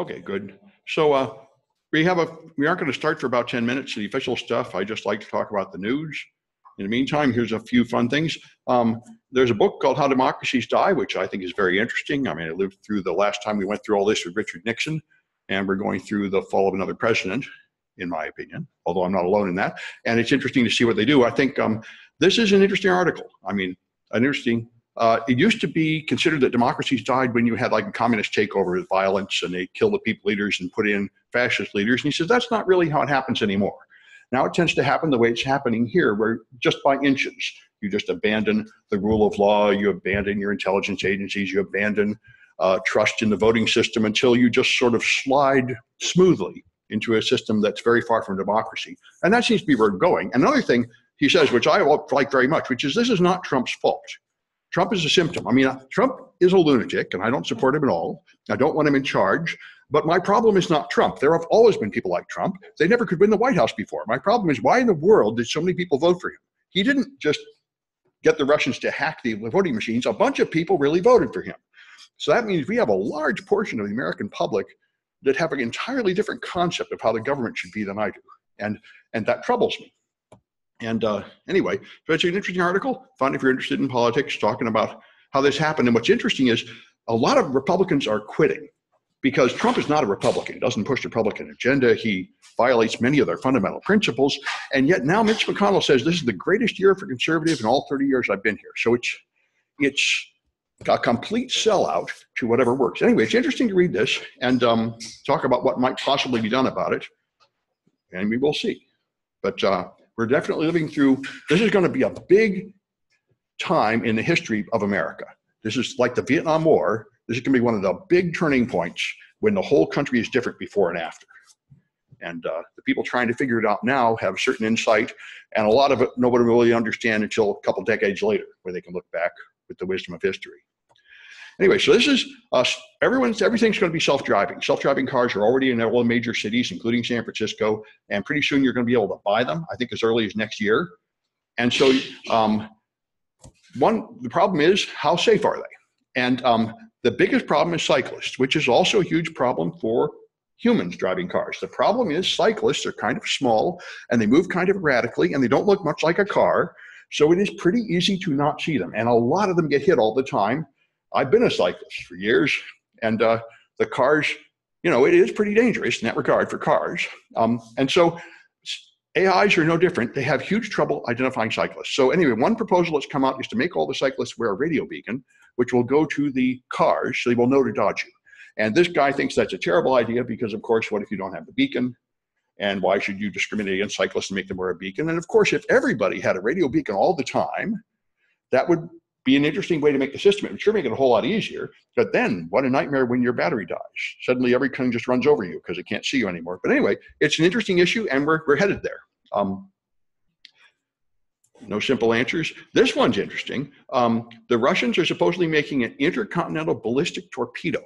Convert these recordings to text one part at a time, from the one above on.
Okay, good. So uh, we have a we aren't going to start for about 10 minutes the official stuff. I just like to talk about the news. In the meantime, here's a few fun things. Um, there's a book called How Democracies Die, which I think is very interesting. I mean, I lived through the last time we went through all this with Richard Nixon, and we're going through the fall of another president, in my opinion, although I'm not alone in that. And it's interesting to see what they do. I think um, this is an interesting article. I mean, an interesting uh, it used to be considered that democracies died when you had like a communist takeover with violence and they kill the people leaders and put in fascist leaders. And he says that's not really how it happens anymore. Now it tends to happen the way it's happening here, where just by inches, you just abandon the rule of law, you abandon your intelligence agencies, you abandon uh, trust in the voting system until you just sort of slide smoothly into a system that's very far from democracy. And that seems to be where we're going. Another thing he says, which I like very much, which is this is not Trump's fault. Trump is a symptom. I mean, uh, Trump is a lunatic, and I don't support him at all. I don't want him in charge. But my problem is not Trump. There have always been people like Trump. They never could win the White House before. My problem is why in the world did so many people vote for him? He didn't just get the Russians to hack the voting machines. A bunch of people really voted for him. So that means we have a large portion of the American public that have an entirely different concept of how the government should be than I do. And, and that troubles me. And uh, anyway, so it's an interesting article. Fun if you're interested in politics, talking about how this happened. And what's interesting is a lot of Republicans are quitting because Trump is not a Republican. He doesn't push the Republican agenda. He violates many of their fundamental principles. And yet now Mitch McConnell says this is the greatest year for conservative in all 30 years I've been here. So it's it's a complete sellout to whatever works. Anyway, it's interesting to read this and um, talk about what might possibly be done about it. And we will see. But uh, we're definitely living through, this is going to be a big time in the history of America. This is like the Vietnam War. This is going to be one of the big turning points when the whole country is different before and after. And uh, the people trying to figure it out now have certain insight, and a lot of it nobody really understand until a couple decades later, where they can look back with the wisdom of history. Anyway, so this is us. Everyone's everything's going to be self-driving. Self-driving cars are already in all the major cities, including San Francisco, and pretty soon you're going to be able to buy them. I think as early as next year. And so, um, one the problem is how safe are they? And um, the biggest problem is cyclists, which is also a huge problem for humans driving cars. The problem is cyclists are kind of small and they move kind of erratically and they don't look much like a car. So it is pretty easy to not see them. And a lot of them get hit all the time. I've been a cyclist for years, and uh, the cars, you know, it is pretty dangerous in that regard for cars. Um, and so AIs are no different. They have huge trouble identifying cyclists. So anyway, one proposal that's come out is to make all the cyclists wear a radio beacon, which will go to the cars so they will know to dodge you. And this guy thinks that's a terrible idea because, of course, what if you don't have the beacon? And why should you discriminate against cyclists and make them wear a beacon? And of course, if everybody had a radio beacon all the time, that would be an interesting way to make the system. It would sure make it a whole lot easier. But then, what a nightmare when your battery dies. Suddenly, every everything just runs over you because it can't see you anymore. But anyway, it's an interesting issue, and we're, we're headed there. Um, no simple answers. This one's interesting. Um, the Russians are supposedly making an intercontinental ballistic torpedo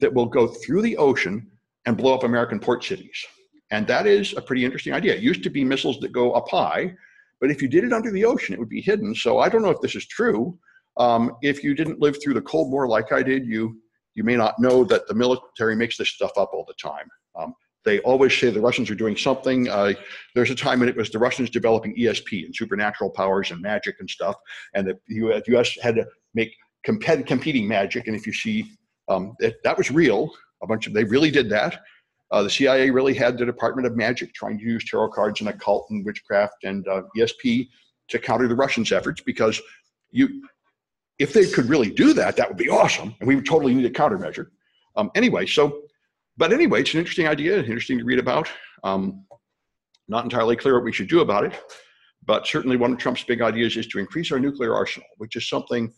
that will go through the ocean and blow up American port cities. And that is a pretty interesting idea. It used to be missiles that go up high, but if you did it under the ocean, it would be hidden. So I don't know if this is true. Um, if you didn't live through the Cold War like I did, you you may not know that the military makes this stuff up all the time. Um, they always say the Russians are doing something. Uh, there's a time when it was the Russians developing ESP and supernatural powers and magic and stuff, and the U.S. had to make compet- competing magic. And if you see, um, it, that was real. A bunch of they really did that. Uh, the CIA really had the Department of Magic trying to use tarot cards and occult and witchcraft and uh, ESP to counter the Russians' efforts because you, if they could really do that, that would be awesome, and we would totally need a countermeasure. Um, anyway, so, but anyway, it's an interesting idea, interesting to read about. Um, not entirely clear what we should do about it, but certainly one of Trump's big ideas is to increase our nuclear arsenal, which is something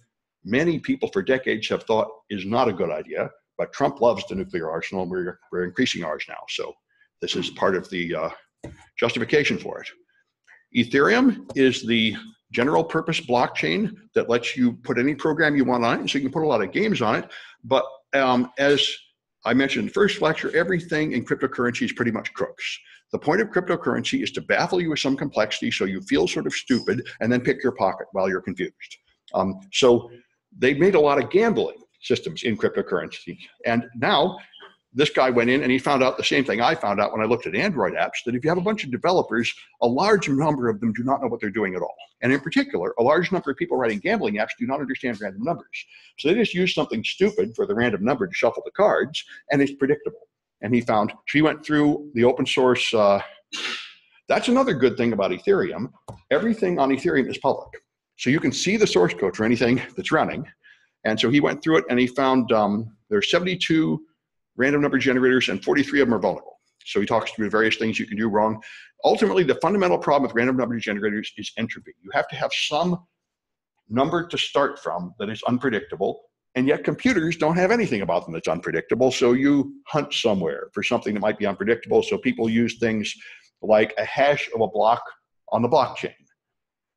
many people for decades have thought is not a good idea but Trump loves the nuclear arsenal, and we're, we're increasing ours now. So this is part of the uh, justification for it. Ethereum is the general purpose blockchain that lets you put any program you want on it, so you can put a lot of games on it. But um, as I mentioned first lecture, everything in cryptocurrency is pretty much crooks. The point of cryptocurrency is to baffle you with some complexity so you feel sort of stupid and then pick your pocket while you're confused. Um, so they made a lot of gambling systems in cryptocurrency. And now this guy went in and he found out the same thing I found out when I looked at Android apps that if you have a bunch of developers, a large number of them do not know what they're doing at all. And in particular, a large number of people writing gambling apps do not understand random numbers. So they just use something stupid for the random number to shuffle the cards, and it's predictable. And he found, she went through the open source. Uh, that's another good thing about Ethereum. Everything on Ethereum is public. So you can see the source code for anything that's running. And so he went through it and he found um, are 72 random number generators and 43 of them are vulnerable. So he talks through various things you can do wrong. Ultimately, the fundamental problem with random number generators is entropy. You have to have some number to start from that is unpredictable, and yet computers don't have anything about them that's unpredictable. So you hunt somewhere for something that might be unpredictable. So people use things like a hash of a block on the blockchain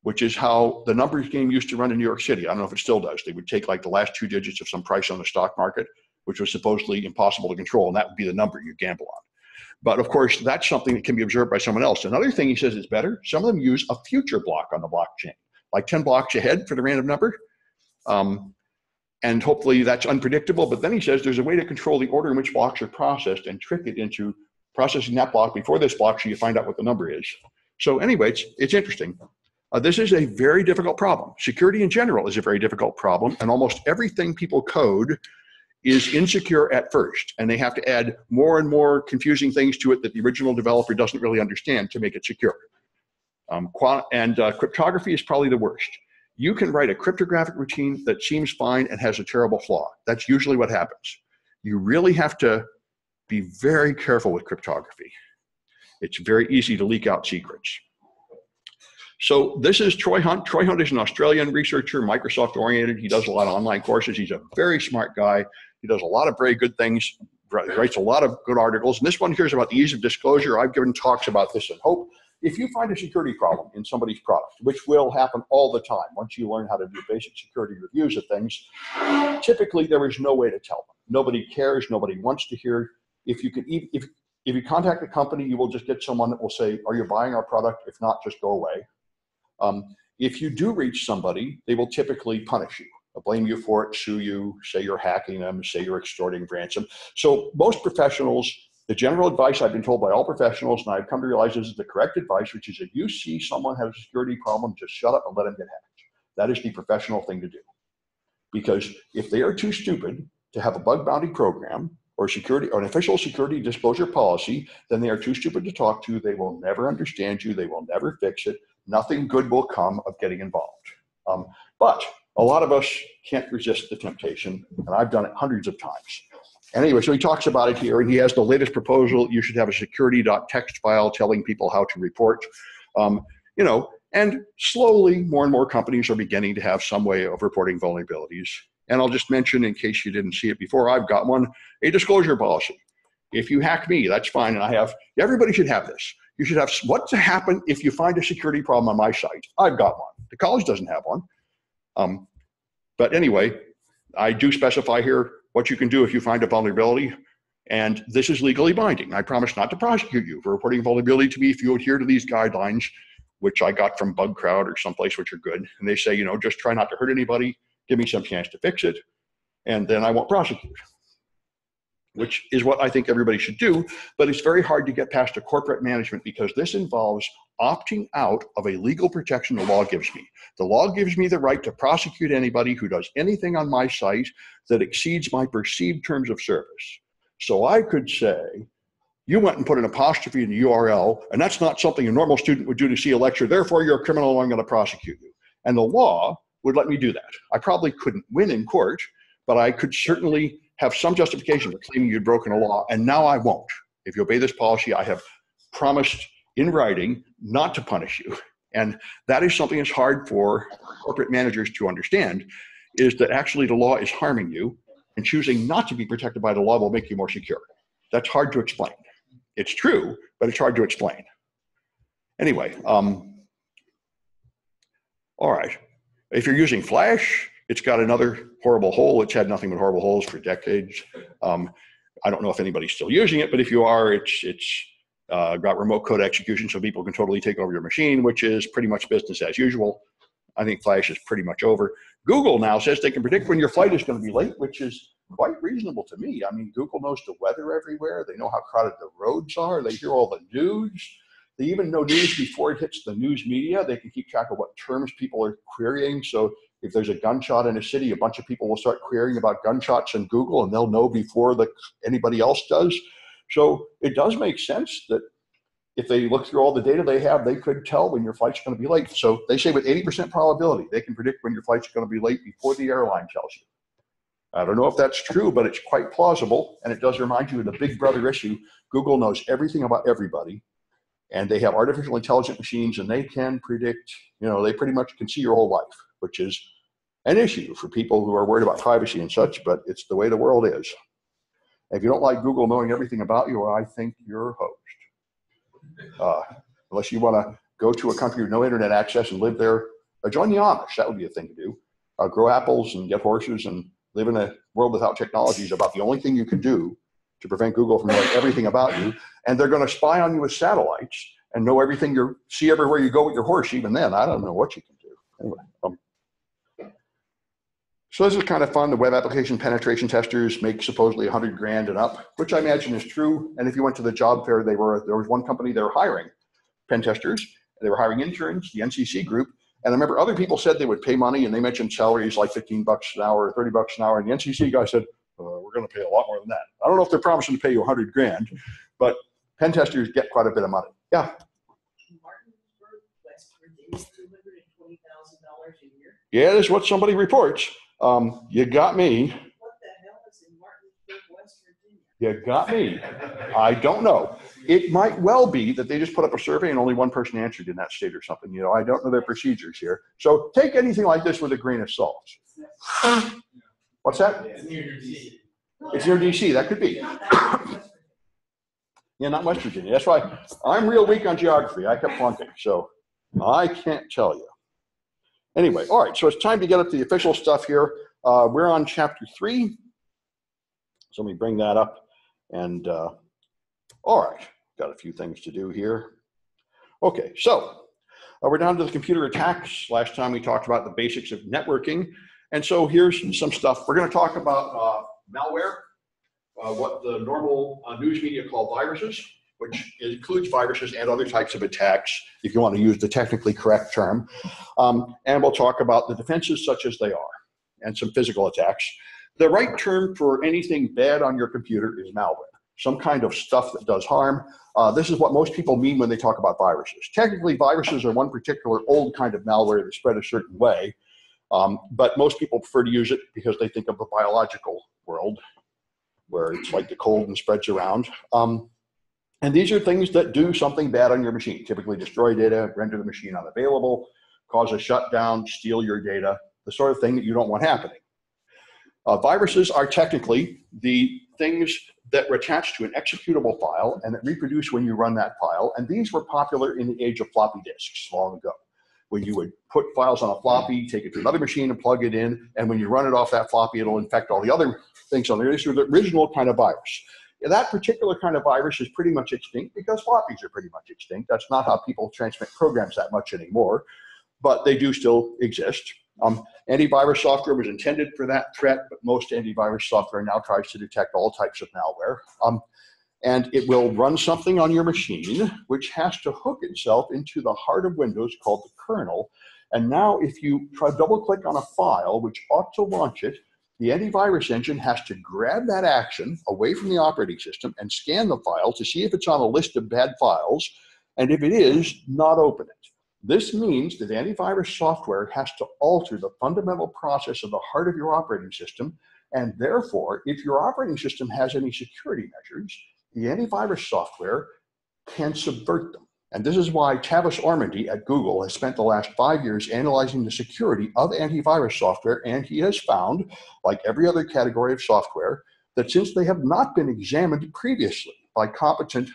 which is how the numbers game used to run in New York City. I don't know if it still does. They would take like the last two digits of some price on the stock market, which was supposedly impossible to control, and that would be the number you gamble on. But of course, that's something that can be observed by someone else. Another thing he says is better. Some of them use a future block on the blockchain, like 10 blocks ahead for the random number. Um, and hopefully that's unpredictable. But then he says there's a way to control the order in which blocks are processed and trick it into processing that block before this block so you find out what the number is. So anyway, it's, it's interesting. Uh, this is a very difficult problem. Security in general is a very difficult problem, and almost everything people code is insecure at first, and they have to add more and more confusing things to it that the original developer doesn't really understand to make it secure. Um, and uh, cryptography is probably the worst. You can write a cryptographic routine that seems fine and has a terrible flaw. That's usually what happens. You really have to be very careful with cryptography. It's very easy to leak out secrets. So this is Troy Hunt. Troy Hunt is an Australian researcher, Microsoft oriented. He does a lot of online courses. He's a very smart guy. He does a lot of very good things, writes a lot of good articles. And this one here is about the ease of disclosure. I've given talks about this and hope. If you find a security problem in somebody's product, which will happen all the time once you learn how to do basic security reviews of things, typically there is no way to tell them. Nobody cares. Nobody wants to hear. If you can, if if you contact the company, you will just get someone that will say, "Are you buying our product? If not, just go away." Um, if you do reach somebody, they will typically punish you. Blame you for it, sue you, say you're hacking them, say you're extorting ransom. So most professionals, the general advice I've been told by all professionals, and I've come to realize this is the correct advice, which is if you see someone has a security problem, just shut up and let them get hacked. That is the professional thing to do. Because if they are too stupid to have a bug bounty program or security or an official security disclosure policy, then they are too stupid to talk to. They will never understand you. They will never fix it nothing good will come of getting involved. Um, but a lot of us can't resist the temptation, and I've done it hundreds of times. Anyway, so he talks about it here, and he has the latest proposal. You should have a security.txt file telling people how to report. Um, you know, and slowly, more and more companies are beginning to have some way of reporting vulnerabilities. And I'll just mention, in case you didn't see it before, I've got one a disclosure policy. If you hack me, that's fine. And I have, everybody should have this. You should have what to happen if you find a security problem on my site. I've got one. The college doesn't have one. Um, but anyway, I do specify here what you can do if you find a vulnerability. And this is legally binding. I promise not to prosecute you for reporting vulnerability to me if you adhere to these guidelines, which I got from Bugcrowd or someplace which are good. And they say, you know, just try not to hurt anybody, give me some chance to fix it, and then I won't prosecute which is what I think everybody should do. But it's very hard to get past a corporate management because this involves opting out of a legal protection the law gives me. The law gives me the right to prosecute anybody who does anything on my site that exceeds my perceived terms of service. So I could say, you went and put an apostrophe in the URL, and that's not something a normal student would do to see a lecture. Therefore, you're a criminal, and I'm going to prosecute you. And the law would let me do that. I probably couldn't win in court, but I could certainly have some justification for claiming you'd broken a law, and now I won't. If you obey this policy, I have promised in writing not to punish you. And that is something that's hard for corporate managers to understand is that actually the law is harming you and choosing not to be protected by the law will make you more secure. That's hard to explain. It's true, but it's hard to explain. Anyway, um, all right. If you're using Flash, it's got another horrible hole. It's had nothing but horrible holes for decades. Um, I don't know if anybody's still using it, but if you are, it's it's uh, got remote code execution, so people can totally take over your machine, which is pretty much business as usual. I think Flash is pretty much over. Google now says they can predict when your flight is going to be late, which is quite reasonable to me. I mean, Google knows the weather everywhere. They know how crowded the roads are. They hear all the news. They even know news before it hits the news media. They can keep track of what terms people are querying. So if there's a gunshot in a city, a bunch of people will start querying about gunshots in Google, and they'll know before the, anybody else does. So it does make sense that if they look through all the data they have, they could tell when your flight's going to be late. So they say with 80% probability, they can predict when your flight's going to be late before the airline tells you. I don't know if that's true, but it's quite plausible. And it does remind you of the big brother issue. Google knows everything about everybody. And they have artificial intelligent machines and they can predict, you know, they pretty much can see your whole life, which is an issue for people who are worried about privacy and such, but it's the way the world is. If you don't like Google knowing everything about you, I think you're a. Uh, unless you want to go to a country with no internet access and live there, uh, join the Amish. That would be a thing to do. Uh, grow apples and get horses and live in a world without technology is about the only thing you can do to prevent Google from knowing everything about you. And they're going to spy on you with satellites and know everything you see everywhere you go with your horse. Even then, I don't know what you can do. Anyway, um, so this is kind of fun. The web application penetration testers make supposedly 100 grand and up, which I imagine is true. And if you went to the job fair, they were there was one company they were hiring pen testers. They were hiring interns, the NCC group. And I remember other people said they would pay money, and they mentioned salaries like 15 bucks an hour 30 bucks an hour. And the NCC guy said, uh, "We're going to pay a lot more than that." I don't know if they're promising to pay you 100 grand, but pen testers get quite a bit of money. Yeah. Martinsburg, West Virginia, two hundred and twenty thousand dollars a year. Yeah, that's what somebody reports. Um, you got me. What the hell is in Martinsburg, West Virginia? You got me. I don't know. It might well be that they just put up a survey and only one person answered in that state or something. You know, I don't know their procedures here. So take anything like this with a grain of salt. What's that? It's near your DC. It's near DC. That could be. Yeah, not West Virginia. That's why I'm real weak on geography. I kept flunking, so I can't tell you. Anyway, all right, so it's time to get up to the official stuff here. Uh, we're on chapter three. So let me bring that up. And uh, all right, got a few things to do here. Okay, so uh, we're down to the computer attacks. Last time we talked about the basics of networking. And so here's some stuff. We're going to talk about uh, malware, uh, what the normal uh, news media call viruses, which includes viruses and other types of attacks, if you want to use the technically correct term. Um, and we'll talk about the defenses such as they are and some physical attacks. The right term for anything bad on your computer is malware, some kind of stuff that does harm. Uh, this is what most people mean when they talk about viruses. Technically, viruses are one particular old kind of malware that spread a certain way. Um, but most people prefer to use it because they think of the biological world where it's like the cold and spreads around. Um, and these are things that do something bad on your machine, typically destroy data, render the machine unavailable, cause a shutdown, steal your data, the sort of thing that you don't want happening. Uh, viruses are technically the things that attach to an executable file and that reproduce when you run that file. And these were popular in the age of floppy disks long ago when you would put files on a floppy, take it to another machine and plug it in, and when you run it off that floppy, it'll infect all the other things on there. This was the original kind of virus. That particular kind of virus is pretty much extinct because floppies are pretty much extinct. That's not how people transmit programs that much anymore, but they do still exist. Um, antivirus software was intended for that threat, but most antivirus software now tries to detect all types of malware. Um, and it will run something on your machine, which has to hook itself into the heart of Windows called the kernel. And now if you try double click on a file, which ought to launch it, the antivirus engine has to grab that action away from the operating system and scan the file to see if it's on a list of bad files. And if it is, not open it. This means that antivirus software has to alter the fundamental process of the heart of your operating system. And therefore, if your operating system has any security measures, the antivirus software can subvert them. And this is why Tavis Ormandy at Google has spent the last five years analyzing the security of antivirus software, and he has found, like every other category of software, that since they have not been examined previously by competent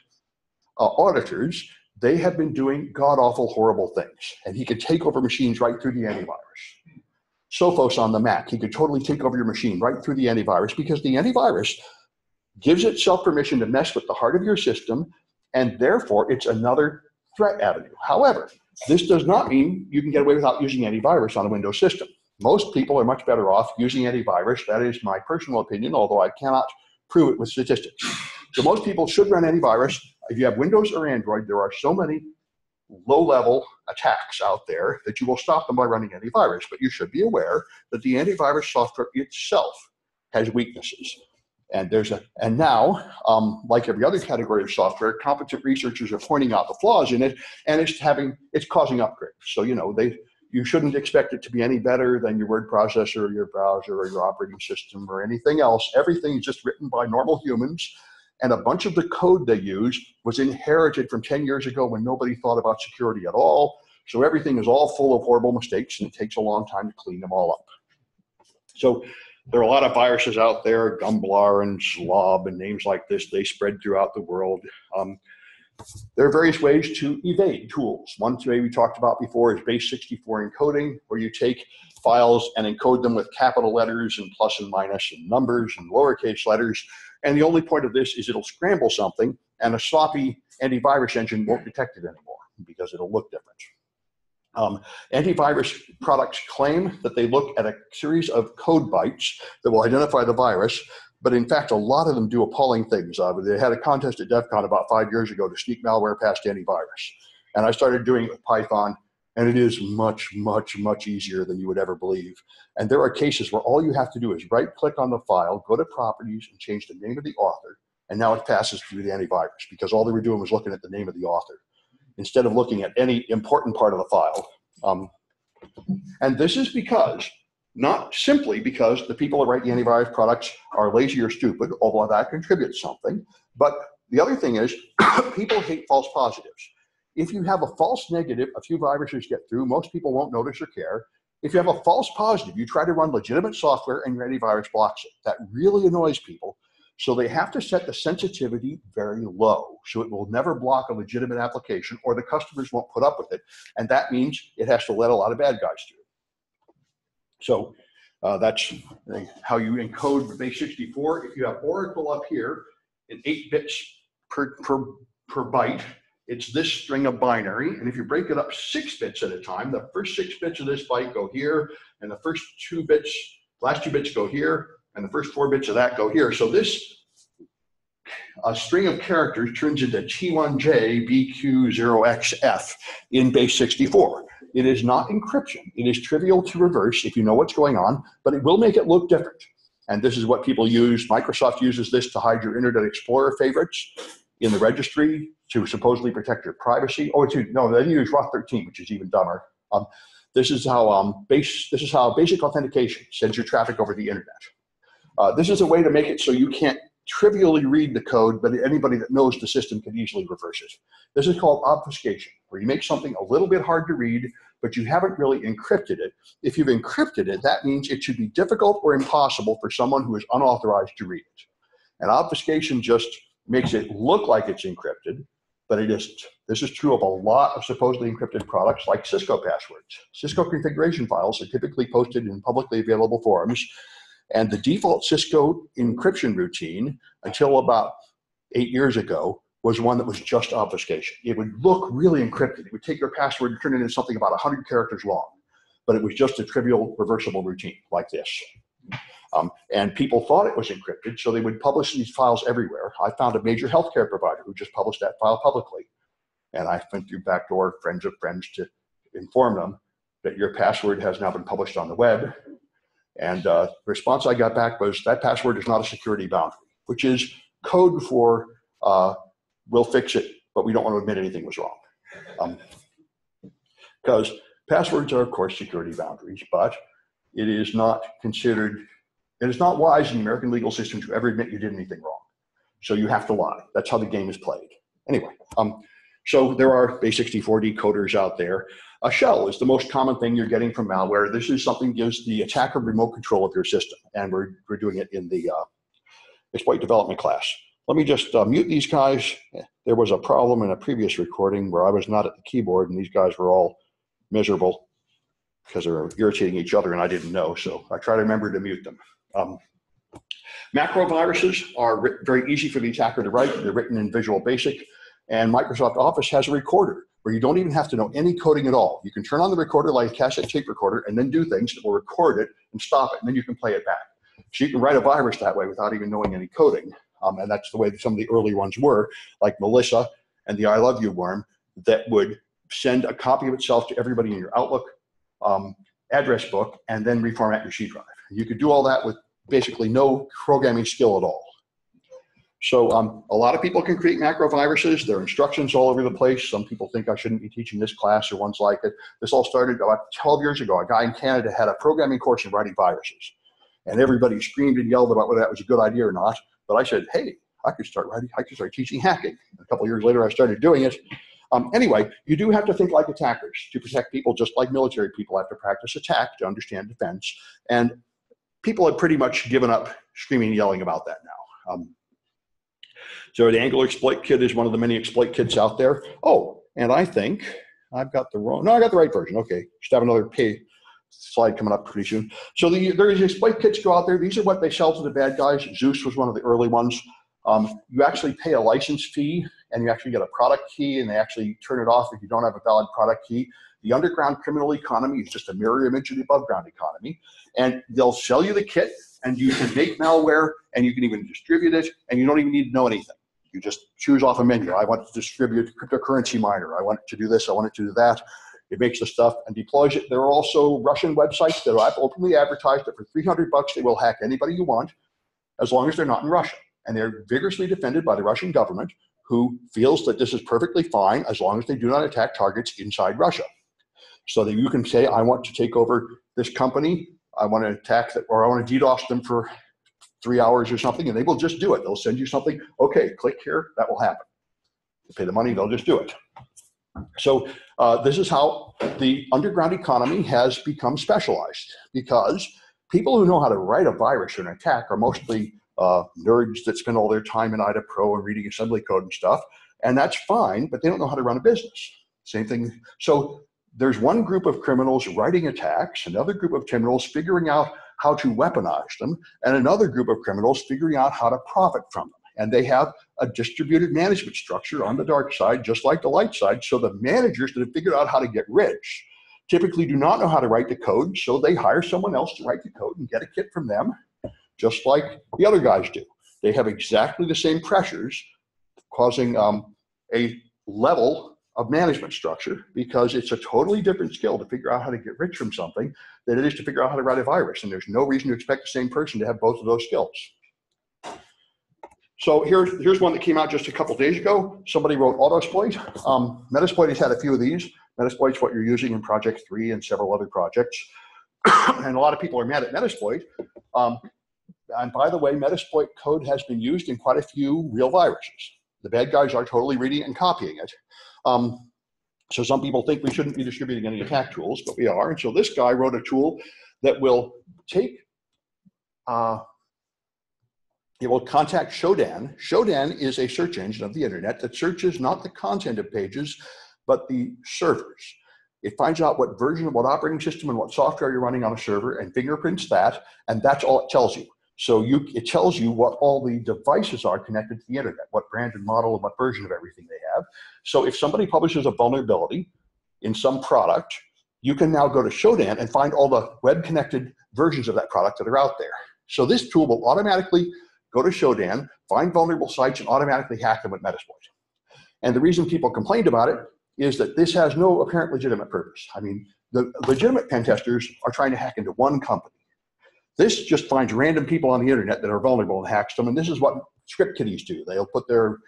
uh, auditors, they have been doing god awful, horrible things. And he could take over machines right through the antivirus. Sophos on the Mac, he could totally take over your machine right through the antivirus because the antivirus gives itself permission to mess with the heart of your system, and therefore it's another threat avenue. However, this does not mean you can get away without using antivirus on a Windows system. most people are much better off using antivirus. That is my personal opinion, although I cannot prove it with statistics. So most people should run antivirus. If you have Windows or Android, there are so many low-level attacks out there that you will stop them by running antivirus. But you should be aware that the antivirus software itself has weaknesses. And there's a and now, um, like every other category of software, competent researchers are pointing out the flaws in it, and it's having it's causing upgrades. So you know they you shouldn't expect it to be any better than your word processor, or your browser, or your operating system, or anything else. Everything is just written by normal humans, and a bunch of the code they use was inherited from 10 years ago when nobody thought about security at all. So everything is all full of horrible mistakes, and it takes a long time to clean them all up. So there are a lot of viruses out there, Gumblar and Slob and names like this. They spread throughout the world. Um, there are various ways to evade tools. One way we talked about before is base 64 encoding, where you take files and encode them with capital letters and plus and minus and numbers and lowercase letters. And the only point of this is it'll scramble something and a sloppy antivirus engine won't detect it anymore because it'll look different. Um, antivirus products claim that they look at a series of code bytes that will identify the virus, but in fact, a lot of them do appalling things. Uh, they had a contest at DEF CON about five years ago to sneak malware past antivirus. And I started doing it with Python, and it is much, much, much easier than you would ever believe. And there are cases where all you have to do is right click on the file, go to properties, and change the name of the author, and now it passes through the antivirus because all they were doing was looking at the name of the author instead of looking at any important part of the file. Um, and this is because not simply because the people that write the antivirus products are lazy or stupid, although that contributes something. But the other thing is, people hate false positives. If you have a false negative, a few viruses get through, most people won't notice or care. If you have a false positive, you try to run legitimate software and your antivirus blocks it. That really annoys people. So they have to set the sensitivity very low. So it will never block a legitimate application or the customers won't put up with it. And that means it has to let a lot of bad guys through. So uh, that's how you encode base 64. If you have Oracle up here in eight bits per, per, per byte, it's this string of binary. And if you break it up six bits at a time, the first six bits of this byte go here, and the first two bits, last two bits go here, and the first four bits of that go here. So this a string of characters turns into T1J BQ0XF in base 64. It is not encryption. It is trivial to reverse if you know what's going on, but it will make it look different. And this is what people use. Microsoft uses this to hide your Internet Explorer favorites in the registry to supposedly protect your privacy. Oh, to, no, they use ROT 13, which is even dumber. Um, this is how um, base, this is how basic authentication sends your traffic over the internet. Uh, this is a way to make it so you can't trivially read the code, but anybody that knows the system can easily reverse it. This is called obfuscation, where you make something a little bit hard to read, but you haven't really encrypted it. If you've encrypted it, that means it should be difficult or impossible for someone who is unauthorized to read it. And obfuscation just makes it look like it's encrypted, but it isn't. This is true of a lot of supposedly encrypted products like Cisco passwords. Cisco configuration files are typically posted in publicly available forums and the default Cisco encryption routine until about eight years ago was one that was just obfuscation. It would look really encrypted. It would take your password and turn it into something about 100 characters long, but it was just a trivial reversible routine like this. Um, and people thought it was encrypted, so they would publish these files everywhere. I found a major healthcare provider who just published that file publicly. And I went through backdoor friends of friends to inform them that your password has now been published on the web and uh, the response I got back was that password is not a security boundary, which is code for uh, we'll fix it, but we don't want to admit anything was wrong. Because um, passwords are, of course, security boundaries, but it is not considered, it is not wise in the American legal system to ever admit you did anything wrong. So you have to lie. That's how the game is played. Anyway, um, so there are base64 decoders out there. A shell is the most common thing you're getting from malware. This is something gives the attacker remote control of your system, and we're, we're doing it in the uh, exploit development class. Let me just uh, mute these guys. There was a problem in a previous recording where I was not at the keyboard, and these guys were all miserable because they were irritating each other, and I didn't know, so I try to remember to mute them. Um, macro viruses are very easy for the attacker to write. They're written in Visual Basic. And Microsoft Office has a recorder where you don't even have to know any coding at all. You can turn on the recorder like a cassette tape recorder and then do things that will record it and stop it, and then you can play it back. So you can write a virus that way without even knowing any coding. Um, and that's the way some of the early ones were, like Melissa and the I Love You worm, that would send a copy of itself to everybody in your Outlook um, address book and then reformat your C drive. You could do all that with basically no programming skill at all. So um, a lot of people can create macro viruses. There are instructions all over the place. Some people think I shouldn't be teaching this class or ones like it. This all started about 12 years ago. A guy in Canada had a programming course in writing viruses. And everybody screamed and yelled about whether that was a good idea or not. But I said, hey, I could start writing, I could start teaching hacking. A couple years later, I started doing it. Um, anyway, you do have to think like attackers to protect people, just like military people have to practice attack to understand defense. And people have pretty much given up screaming and yelling about that now. Um, so the Angler Exploit Kit is one of the many exploit kits out there. Oh, and I think I've got the wrong, no, I got the right version. Okay, just have another pay slide coming up pretty soon. So the, there's exploit kits go out there. These are what they sell to the bad guys. Zeus was one of the early ones. Um, you actually pay a license fee and you actually get a product key and they actually turn it off if you don't have a valid product key. The underground criminal economy is just a mirror image of the above ground economy. And they'll sell you the kit and you can make malware and you can even distribute it and you don't even need to know anything. You just choose off a menu. I want to distribute cryptocurrency miner. I want it to do this. I want it to do that. It makes the stuff and deploys it. There are also Russian websites that I've openly advertised that for 300 bucks they will hack anybody you want, as long as they're not in Russia. And they're vigorously defended by the Russian government, who feels that this is perfectly fine as long as they do not attack targets inside Russia. So that you can say, I want to take over this company, I want to attack that, or I want to DDoS them for three hours or something, and they will just do it. They'll send you something. Okay, click here. That will happen. You pay the money. They'll just do it. So uh, this is how the underground economy has become specialized because people who know how to write a virus or an attack are mostly uh, nerds that spend all their time in IDA Pro and reading assembly code and stuff, and that's fine, but they don't know how to run a business. Same thing. So there's one group of criminals writing attacks, another group of criminals figuring out how to weaponize them, and another group of criminals figuring out how to profit from them. And they have a distributed management structure on the dark side, just like the light side. So the managers that have figured out how to get rich typically do not know how to write the code, so they hire someone else to write the code and get a kit from them, just like the other guys do. They have exactly the same pressures, causing um, a level of management structure because it's a totally different skill to figure out how to get rich from something than it is to figure out how to write a virus. And there's no reason to expect the same person to have both of those skills. So here's, here's one that came out just a couple days ago. Somebody wrote Autosploit. Um, Metasploit has had a few of these. Metasploit's what you're using in Project 3 and several other projects. and a lot of people are mad at Metasploit. Um, and by the way, Metasploit code has been used in quite a few real viruses. The bad guys are totally reading and copying it. Um, so some people think we shouldn't be distributing any attack tools, but we are. And so this guy wrote a tool that will take, uh, it will contact Shodan. Shodan is a search engine of the internet that searches not the content of pages, but the servers. It finds out what version of what operating system and what software you're running on a server and fingerprints that, and that's all it tells you. So you, it tells you what all the devices are connected to the internet, what brand and model and what version of everything they have. So if somebody publishes a vulnerability in some product, you can now go to Shodan and find all the web connected versions of that product that are out there. So this tool will automatically go to Shodan, find vulnerable sites, and automatically hack them with Metasploit. And the reason people complained about it is that this has no apparent legitimate purpose. I mean, the legitimate pen testers are trying to hack into one company. This just finds random people on the internet that are vulnerable and hacks them. And this is what script kiddies do. They'll put their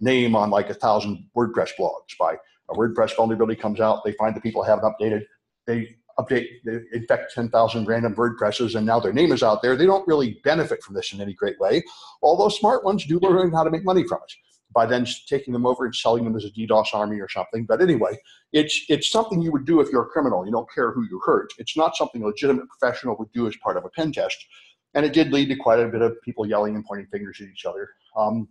name on like a thousand WordPress blogs. By a WordPress vulnerability comes out, they find the people haven't updated. They update, they infect 10,000 random WordPresses, and now their name is out there. They don't really benefit from this in any great way, although smart ones do learn how to make money from it by then taking them over and selling them as a DDoS army or something. But anyway, it's it's something you would do if you're a criminal. You don't care who you hurt. It's not something a legitimate professional would do as part of a pen test. And it did lead to quite a bit of people yelling and pointing fingers at each other. Um,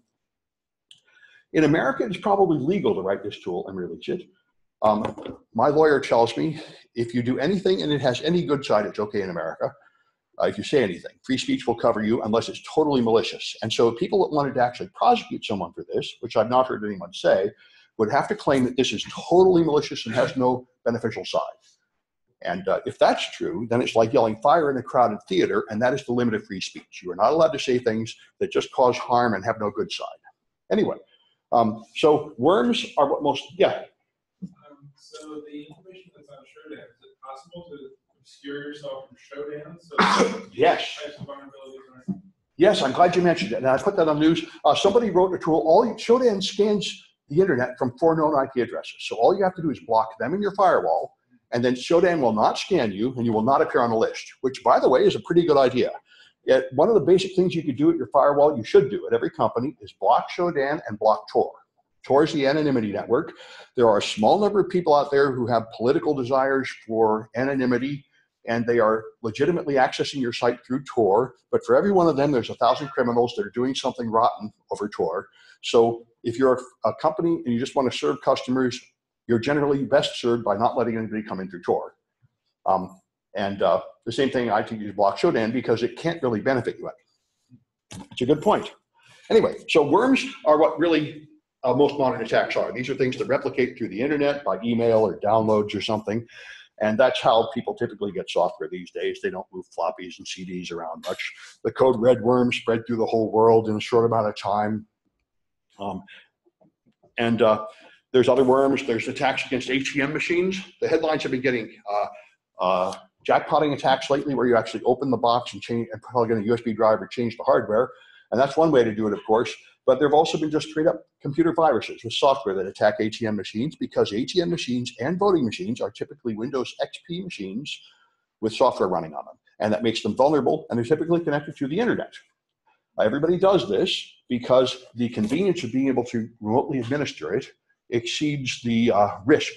in America, it's probably legal to write this tool and release it. Um, my lawyer tells me if you do anything and it has any good side, it's okay in America uh, if you say anything. Free speech will cover you unless it's totally malicious. And so people that wanted to actually prosecute someone for this, which I've not heard anyone say, would have to claim that this is totally malicious and has no beneficial side. And uh, if that's true, then it's like yelling fire in a crowded theater, and that is the limit of free speech. You are not allowed to say things that just cause harm and have no good side. Anyway, um, so worms are what most, yeah, Um, so the information that's on Shodan, is it possible to obscure yourself from Shodan? So yes. types of vulnerabilities are. Yes, I'm glad you mentioned it. And I put that on news. Uh, somebody wrote a tool. All you, Shodan scans the internet from four known IP addresses. So all you have to do is block them in your firewall, and then Shodan will not scan you, and you will not appear on a list. Which, by the way, is a pretty good idea. Yet one of the basic things you could do at your firewall, you should do at every company, is block Shodan and block Tor. Tor is the anonymity network. There are a small number of people out there who have political desires for anonymity and they are legitimately accessing your site through Tor. But for every one of them, there's a thousand criminals that are doing something rotten over Tor. So if you're a company and you just want to serve customers, you're generally best served by not letting anybody come in through Tor. Um, and uh, the same thing, I think, use Block Shodan because it can't really benefit you. It's a good point. Anyway, so worms are what really uh, most modern attacks are. These are things that replicate through the internet by email or downloads or something. And that's how people typically get software these days. They don't move floppies and CDs around much. The code red worm spread through the whole world in a short amount of time. Um, and uh, there's other worms. There's attacks against ATM machines. The headlines have been getting uh, uh, jackpotting attacks lately, where you actually open the box and change and plug in a USB drive or change the hardware. And that's one way to do it, of course. But there have also been just straight up computer viruses with software that attack ATM machines because ATM machines and voting machines are typically Windows XP machines with software running on them. And that makes them vulnerable and they're typically connected to the internet. Everybody does this because the convenience of being able to remotely administer it exceeds the uh, risk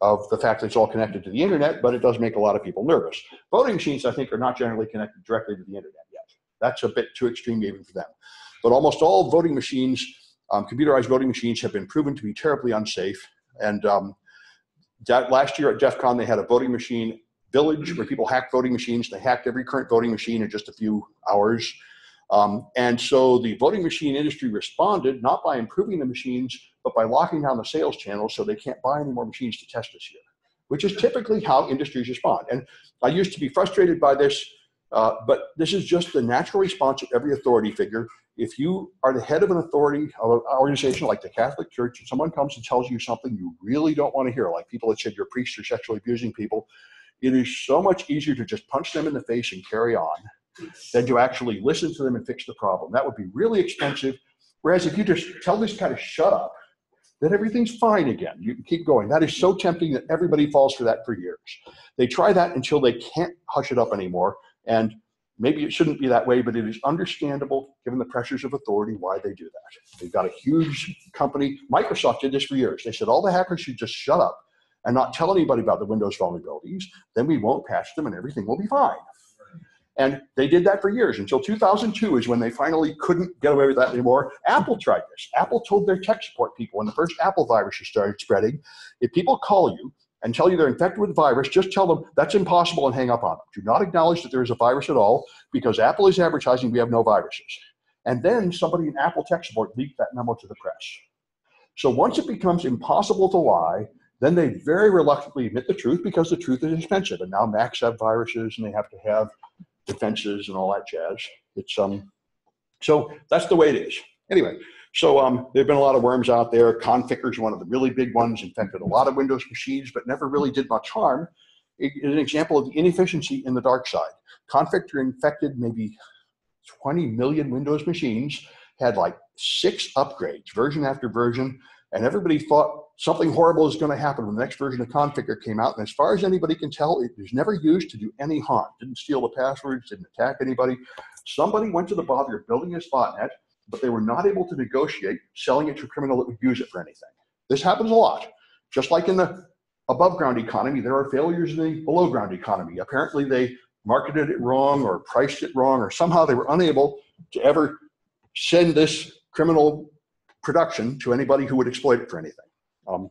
of the fact that it's all connected to the internet, but it does make a lot of people nervous. Voting machines, I think, are not generally connected directly to the internet yet. That's a bit too extreme even for them. But almost all voting machines, um, computerized voting machines, have been proven to be terribly unsafe. And um, that last year at DEF CON, they had a voting machine village where people hacked voting machines. They hacked every current voting machine in just a few hours. Um, and so the voting machine industry responded not by improving the machines, but by locking down the sales channels so they can't buy any more machines to test this year, which is typically how industries respond. And I used to be frustrated by this, uh, but this is just the natural response of every authority figure. If you are the head of an authority of an organization like the Catholic Church, and someone comes and tells you something you really don't want to hear, like people that said your priests are sexually abusing people, it is so much easier to just punch them in the face and carry on than to actually listen to them and fix the problem. That would be really expensive. Whereas if you just tell this guy to shut up, then everything's fine again. You can keep going. That is so tempting that everybody falls for that for years. They try that until they can't hush it up anymore. And maybe it shouldn't be that way, but it is understandable given the pressures of authority why they do that. They've got a huge company. Microsoft did this for years. They said all the hackers should just shut up and not tell anybody about the Windows vulnerabilities. Then we won't patch them and everything will be fine. And they did that for years until 2002 is when they finally couldn't get away with that anymore. Apple tried this. Apple told their tech support people when the first Apple viruses started spreading, if people call you and tell you they're infected with virus, just tell them that's impossible and hang up on them. Do not acknowledge that there is a virus at all because Apple is advertising we have no viruses. And then somebody in Apple tech support leaked that memo to the press. So once it becomes impossible to lie, then they very reluctantly admit the truth because the truth is expensive. And now Macs have viruses and they have to have defenses and all that jazz. It's um, so that's the way it is. Anyway, so um, there've been a lot of worms out there. Conficker is one of the really big ones. Infected a lot of Windows machines, but never really did much harm. It is an example of the inefficiency in the dark side. Conficker infected maybe 20 million Windows machines, had like six upgrades, version after version, and everybody thought something horrible is going to happen when the next version of Conficker came out. And as far as anybody can tell, it was never used to do any harm. Didn't steal the passwords, didn't attack anybody. Somebody went to the bother of building a botnet, but they were not able to negotiate selling it to a criminal that would use it for anything. This happens a lot. Just like in the above ground economy, there are failures in the below ground economy. Apparently, they marketed it wrong or priced it wrong, or somehow they were unable to ever send this criminal production to anybody who would exploit it for anything. Um,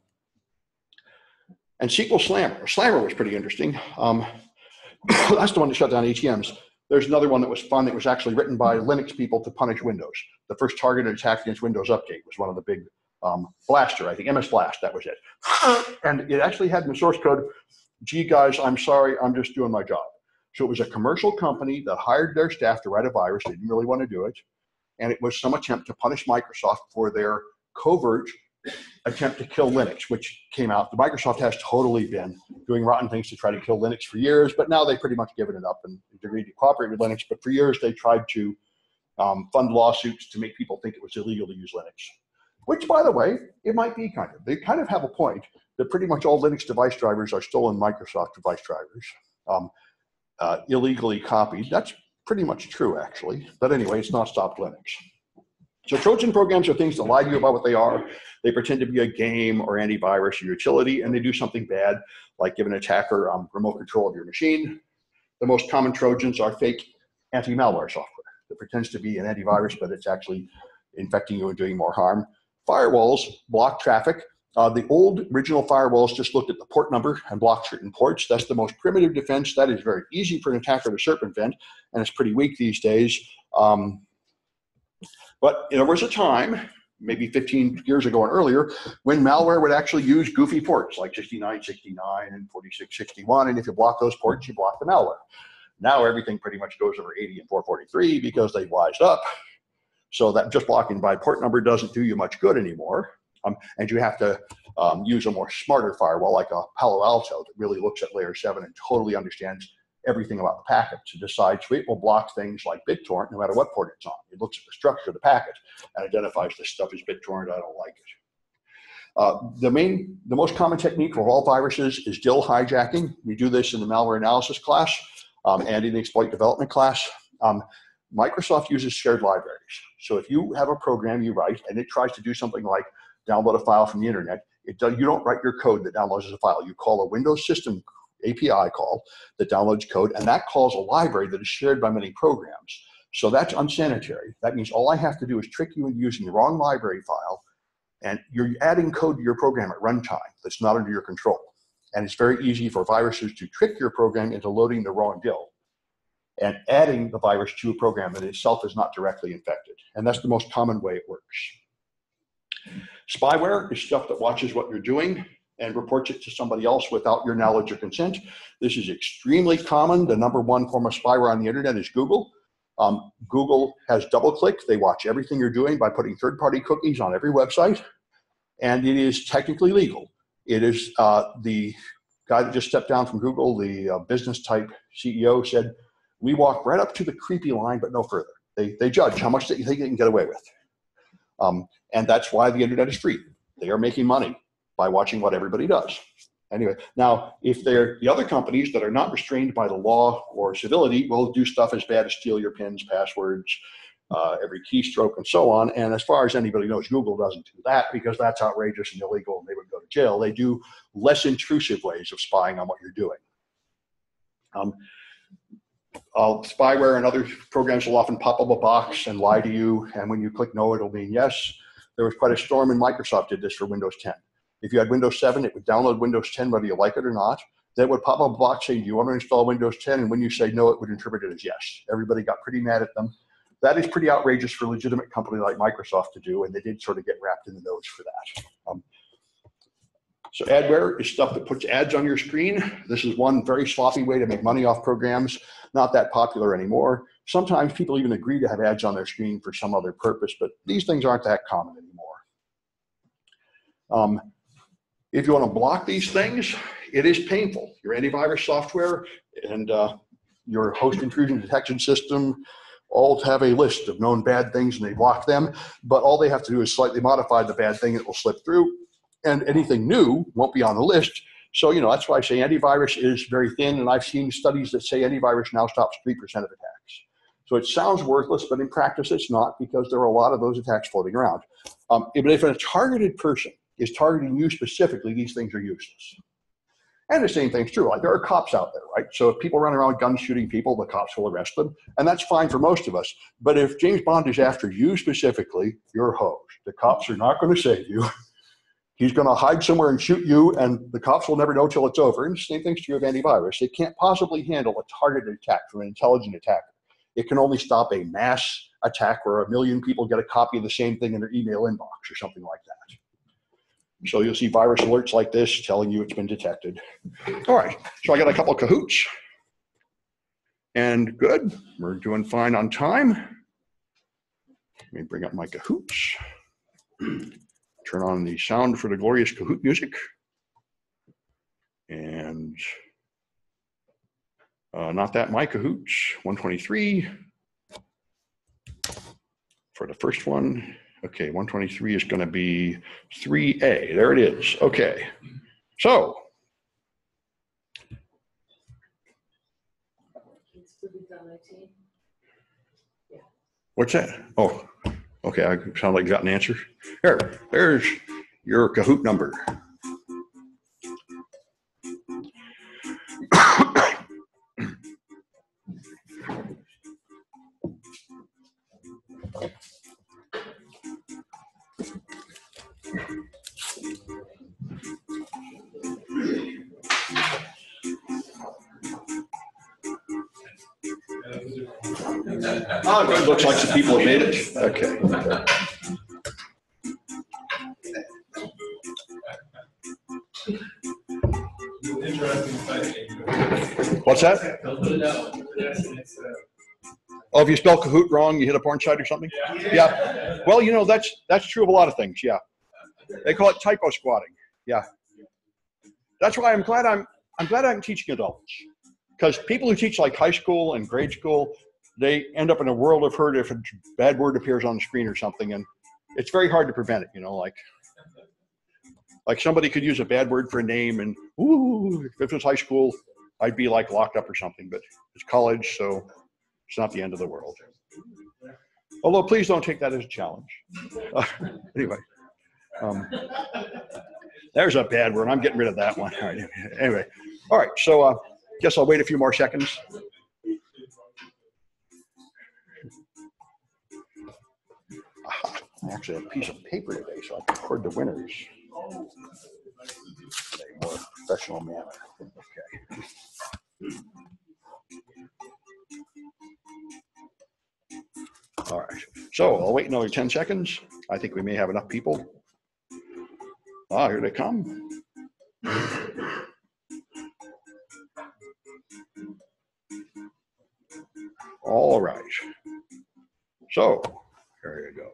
and SQL Slammer. Slammer was pretty interesting. Um, that's the one that shut down ATMs. There's another one that was fun that was actually written by Linux people to punish Windows. The first targeted attack against Windows Update was one of the big um, Blaster, I think, MS Blast, that was it. And it actually had in the source code, gee, guys, I'm sorry, I'm just doing my job. So it was a commercial company that hired their staff to write a virus. They didn't really want to do it. And it was some attempt to punish Microsoft for their covert attempt to kill Linux, which came out. The Microsoft has totally been doing rotten things to try to kill Linux for years, but now they've pretty much given it up and agreed to cooperate with Linux. But for years, they tried to um, fund lawsuits to make people think it was illegal to use Linux. Which, by the way, it might be kind of. They kind of have a point that pretty much all Linux device drivers are stolen Microsoft device drivers, um, uh, illegally copied. That's pretty much true, actually. But anyway, it's not stopped Linux. So Trojan programs are things that lie to you about what they are. They pretend to be a game or antivirus or utility, and they do something bad, like give an attacker um, remote control of your machine. The most common Trojans are fake anti-malware software that pretends to be an antivirus, but it's actually infecting you and doing more harm. Firewalls block traffic. Uh, the old original firewalls just looked at the port number and blocked certain ports. That's the most primitive defense. That is very easy for an attacker to circumvent, and it's pretty weak these days. Um, but there was a time, maybe 15 years ago and earlier, when malware would actually use goofy ports like 6969 and 4661. And if you block those ports, you block the malware. Now everything pretty much goes over 80 and 443 because they wised up. So that just blocking by port number doesn't do you much good anymore. Um, and you have to um, use a more smarter firewall like a Palo Alto that really looks at layer seven and totally understands everything about the packet to decide so it will block things like BitTorrent no matter what port it's on. It looks at the structure of the packet and identifies this stuff as BitTorrent, I don't like it. Uh, the main, the most common technique for all viruses is DLL hijacking. We do this in the malware analysis class um, and in the exploit development class. Um, Microsoft uses shared libraries. So if you have a program you write and it tries to do something like download a file from the internet, it does, you don't write your code that downloads as a file. You call a Windows system API call that downloads code, and that calls a library that is shared by many programs. So that's unsanitary. That means all I have to do is trick you into using the wrong library file, and you're adding code to your program at runtime that's not under your control. And it's very easy for viruses to trick your program into loading the wrong DLL and adding the virus to a program that itself is not directly infected. And that's the most common way it works. Spyware is stuff that watches what you're doing and reports it to somebody else without your knowledge or consent. This is extremely common. The number one form of spyware on the internet is Google. Um, Google has DoubleClick. They watch everything you're doing by putting third party cookies on every website. And it is technically legal. It is uh, the guy that just stepped down from Google, the uh, business type CEO, said, We walk right up to the creepy line, but no further. They, they judge how much you think they can get away with. Um, and that's why the internet is free. They are making money by watching what everybody does. Anyway, now if they're the other companies that are not restrained by the law or civility will do stuff as bad as steal your pins, passwords, uh, every keystroke, and so on. And as far as anybody knows, Google doesn't do that because that's outrageous and illegal, and they would go to jail. They do less intrusive ways of spying on what you're doing. Um, uh, spyware and other programs will often pop up a box and lie to you, and when you click no, it'll mean yes. There was quite a storm, and Microsoft did this for Windows 10. If you had Windows 7, it would download Windows 10 whether you like it or not. Then it would pop up a box saying, Do you want to install Windows 10? And when you say no, it would interpret it as yes. Everybody got pretty mad at them. That is pretty outrageous for a legitimate company like Microsoft to do, and they did sort of get wrapped in the nose for that. Um, so adware is stuff that puts ads on your screen. This is one very sloppy way to make money off programs, not that popular anymore. Sometimes people even agree to have ads on their screen for some other purpose, but these things aren't that common anymore. Um, if you want to block these things, it is painful. Your antivirus software and uh, your host intrusion detection system all have a list of known bad things and they block them, but all they have to do is slightly modify the bad thing, it will slip through, and anything new won't be on the list. So, you know, that's why I say antivirus is very thin, and I've seen studies that say antivirus now stops 3% of attacks. So it sounds worthless, but in practice it's not because there are a lot of those attacks floating around. Um, but if a targeted person is targeting you specifically, these things are useless. And the same thing's true. Like there are cops out there, right? So if people run around gun shooting people, the cops will arrest them, and that's fine for most of us. But if James Bond is after you specifically, you're hosed. The cops are not going to save you. He's going to hide somewhere and shoot you, and the cops will never know till it's over. And the same thing's true of antivirus. It can't possibly handle a targeted attack from an intelligent attacker. It can only stop a mass attack where a million people get a copy of the same thing in their email inbox or something like that. So you'll see virus alerts like this telling you it's been detected. All right, so I got a couple Kahoots, And good, we're doing fine on time. Let me bring up my Kahoots. Turn on the sound for the glorious Kahoot music. And uh, not that, my Kahoots, 123. For the first one, okay, 123 is going to be 3A. There it is. Okay. So, It's for the nineteen. what's that? Oh, okay. I sound like I got an answer. There, there's your Kahoot number. Oh, if you spell Kahoot wrong, you hit a porn site or something? Yeah. Well, you know, that's, that's true of a lot of things. Yeah. They call it typo squatting. Yeah. That's why I'm glad I'm, I'm glad I'm teaching adults. Because people who teach like high school and grade school, they end up in a world of hurt if a bad word appears on the screen or something. And it's very hard to prevent it, you know, like, like somebody could use a bad word for a name and, ooh, if it was high school, I'd be like locked up or something, but it's college, so it's not the end of the world. Although, please don't take that as a challenge. Uh, anyway, um, there's a bad word. I'm getting rid of that one. All right. Anyway, all right. So, uh, guess I'll wait a few more seconds. I actually have a piece of paper today, so I can record the winners in a more professional manner. Okay. All right, so I'll wait another 10 seconds. I think we may have enough people. Ah, here they come. All right. So, there you go.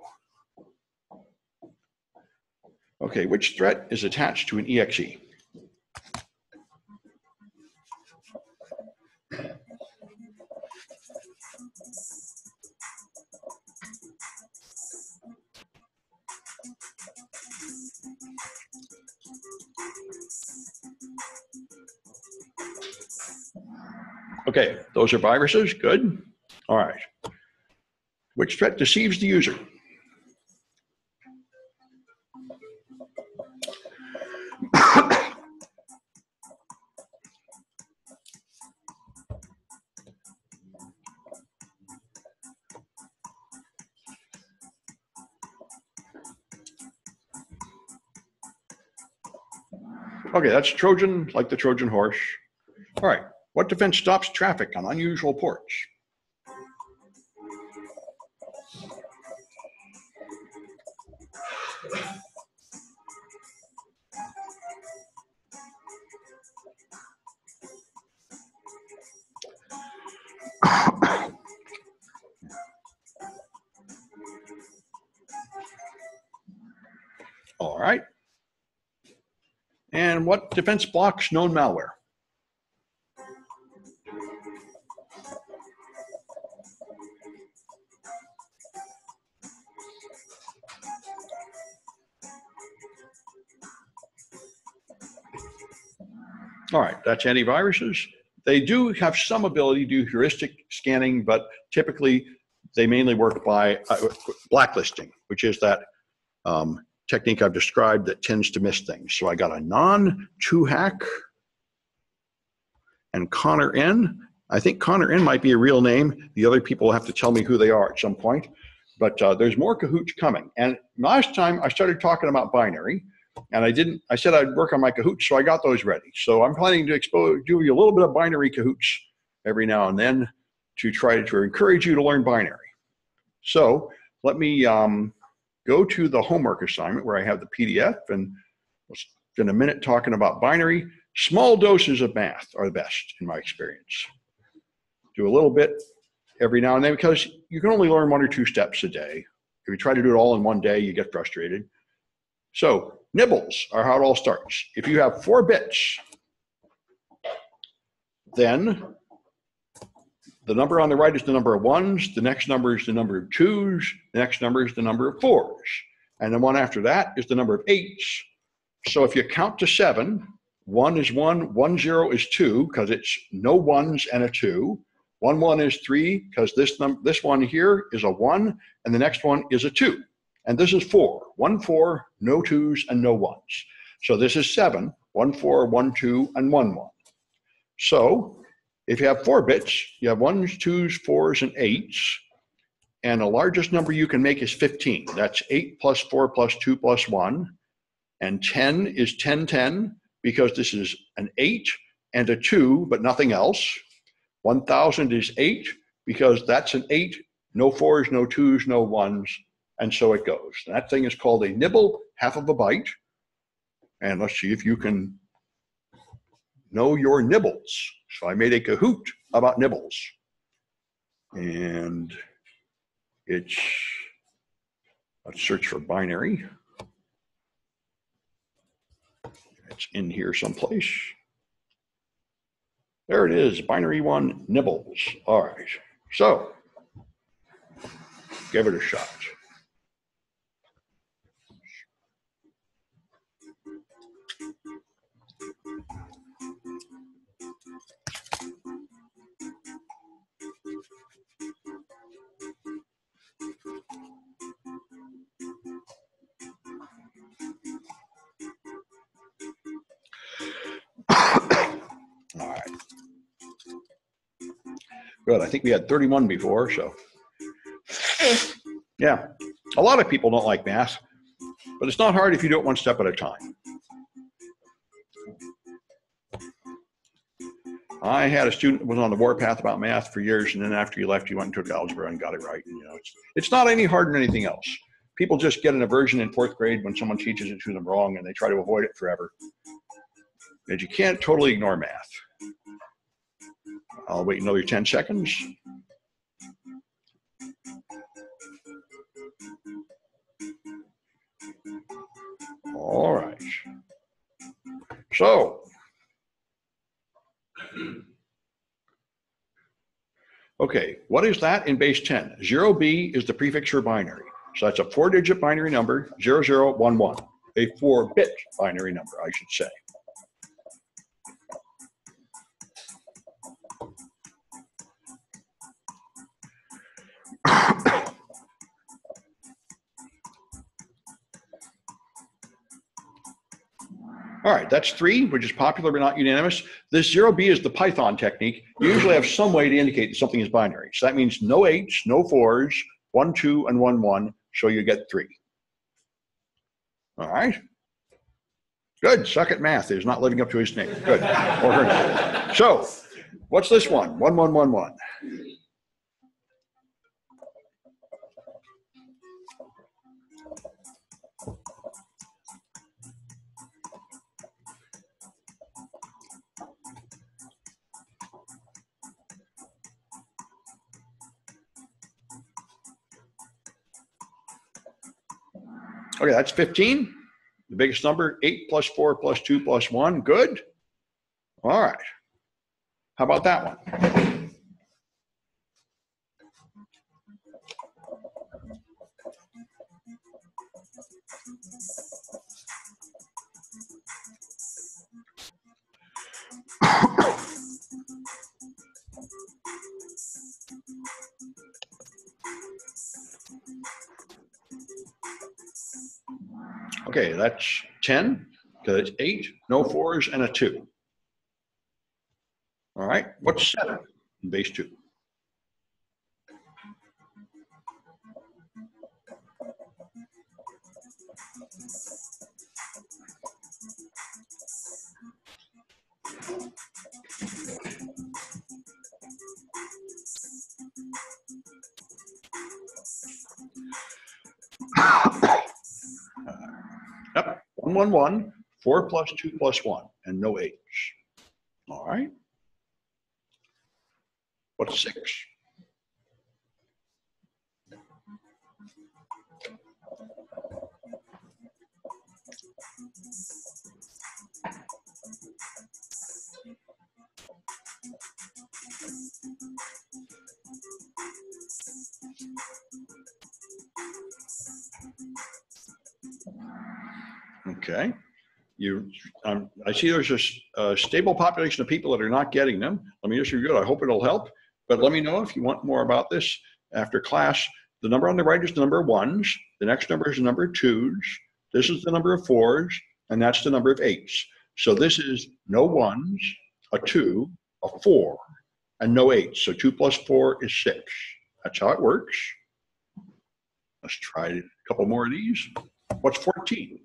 Okay, which threat is attached to an EXE? Okay, those are viruses. Good. All right. Which threat deceives the user? Okay, that's Trojan, like the Trojan horse. All right. What defense stops traffic on unusual ports? And what defense blocks known malware? All right, that's antiviruses. They do have some ability to do heuristic scanning, but typically they mainly work by uh, blacklisting, which is that um, technique I've described that tends to miss things. So I got a non-two hack and Connor N. I think Connor N might be a real name. The other people will have to tell me who they are at some point. But uh, there's more Kahoots coming. And last time I started talking about binary, and I didn't. I said I'd work on my Kahoots, so I got those ready. So I'm planning to expose, do you a little bit of binary Kahoots every now and then to try to encourage you to learn binary. So let me um, go to the homework assignment where I have the PDF and Let's spend a minute talking about binary. Small doses of math are the best in my experience. Do a little bit every now and then because you can only learn one or two steps a day. If you try to do it all in one day, you get frustrated. So nibbles are how it all starts. If you have four bits, then the number on the right is the number of ones, the next number is the number of twos, the next number is the number of fours, and the one after that is the number of eights. So if you count to seven, one is one, one zero is two, because it's no ones and a two. One one is three, because this num this one here is a one, and the next one is a two. And this is four. One four, no twos and no ones. So this is seven, one four, one two, and one one. So if you have four bits, you have ones, twos, fours, and eights. And the largest number you can make is 15. That's 8 plus 4 plus 2 plus 1. And 10 is 10, 10, because this is an 8 and a 2, but nothing else. 1,000 is 8, because that's an 8, no 4s, no 2s, no 1s, and so it goes. That thing is called a nibble, half of a byte. And let's see if you can know your nibbles. So I made a Kahoot about nibbles. And it's, let's search for binary. It's in here someplace. There it is, binary one nibbles. All right, so give it a shot. Good. I think we had 31 before, so. Yeah. A lot of people don't like math, but it's not hard if you do it one step at a time. I had a student was on the warpath about math for years, and then after he left, he went and took algebra and got it right. And, you know, it's, it's not any harder than anything else. People just get an aversion in fourth grade when someone teaches it to them wrong, and they try to avoid it forever. And you can't totally ignore math. I'll wait another 10 seconds. All right. So, okay, what is that in base 10? 0b is the prefix for binary. So that's a four digit binary number, 0011, a four bit binary number, I should say. All right, that's three, which is popular but not unanimous. This zero B is the Python technique. You usually have some way to indicate that something is binary. So that means no eights, no fours, one, two, and one, one. So you get three. All right. Good. Suck at math is not living up to his name. Good. So what's this one? One, one, one, one. Okay, that's 15. The biggest number, 8 plus 4 plus 2 plus 1. Good. All right. How about that one? Okay, that's 10, because it's eight, no fours, and a two. All right, what's seven in base two? 1, 4 plus 2 plus 1, and no h. All right? What's 6? See there's a stable population of people that are not getting them. Let me just review it. I hope it'll help. But let me know if you want more about this after class. The number on the right is the number of ones. The next number is the number of twos. This is the number of fours, and that's the number of eights. So this is no ones, a two, a four, and no eights. So two plus four is six. That's how it works. Let's try a couple more of these. What's 14?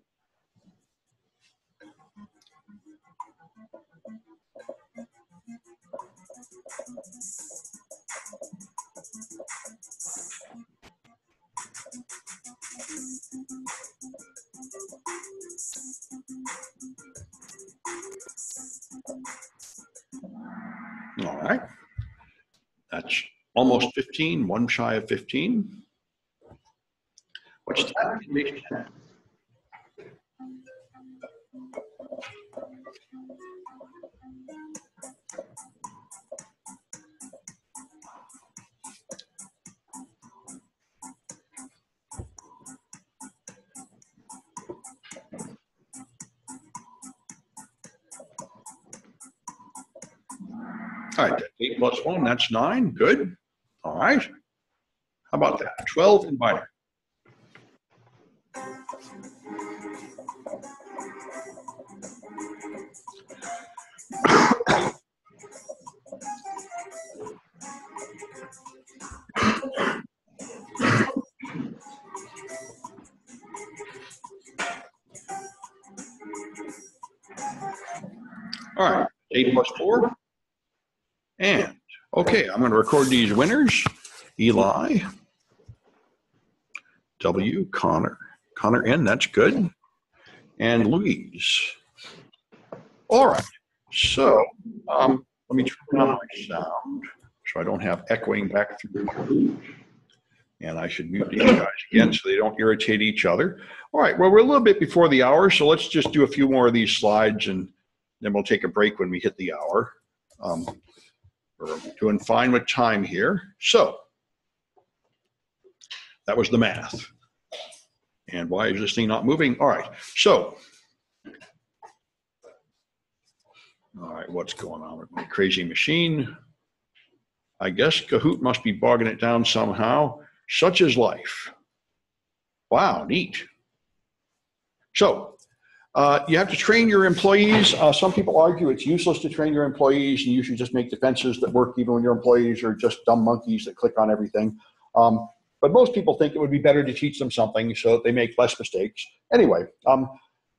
All right. That's almost 15, one shy of 15. What's that? Plus one, that's nine, good. All right. How about that? 12 and minor. All right, eight plus four. Okay, I'm going to record these winners. Eli, W, Connor, Connor N, that's good. And Louise. All right, so um, let me turn on my sound so I don't have echoing back through. And I should mute these guys again so they don't irritate each other. All right, well, we're a little bit before the hour, so let's just do a few more of these slides and then we'll take a break when we hit the hour. Um, we're doing fine with time here. So that was the math. And why is this thing not moving? All right, so. All right, what's going on with my crazy machine? I guess Kahoot must be bogging it down somehow. Such is life. Wow, neat. So uh, you have to train your employees. Uh, some people argue it's useless to train your employees, and you should just make defenses that work even when your employees are just dumb monkeys that click on everything. Um, but most people think it would be better to teach them something so that they make less mistakes. Anyway, um,